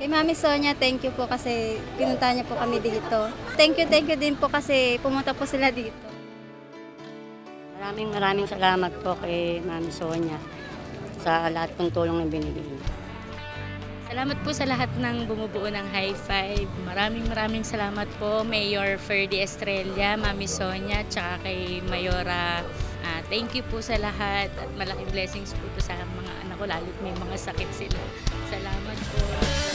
Kay Mami Sonia, thank you po kasi pinunta niya po kami dito. Thank you, thank you din po kasi pumunta po sila dito. Maraming maraming salamat po kay Mami Sonia sa lahat ng tulong na binigay niya. Salamat po sa lahat ng bumubuo ng High Five. Maraming maraming salamat po Mayor Ferdy Estrella, Mami Sonia, tsaka kay Mayora. Ah, thank you po sa lahat at malaking blessings po to sa mga anak ko, lalo't may mga sakit sila. Salamat po.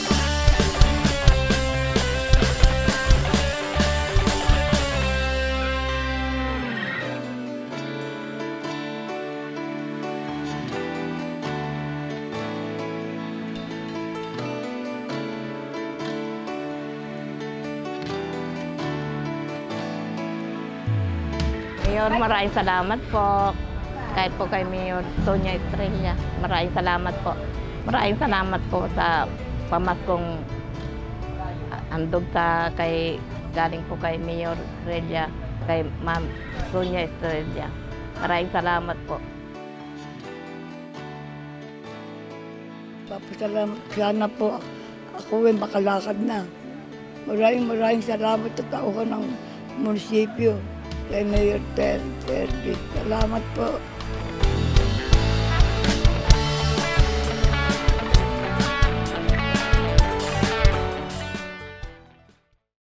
Mayor, maraming salamat po. Kahit po kay Mayor Sonia Estrella, maraming salamat po. Maraming salamat po sa pamaskong ah, andog sa kay galing po kay Mayor Estrella, kay Ma'am Sonia Estrella. Maraming salamat po. Papasalamat sana po ako ay makalakad na. Maraming maraming salamat sa tauhan ng munisipyo kay Mayor Ter Terdi. Salamat po.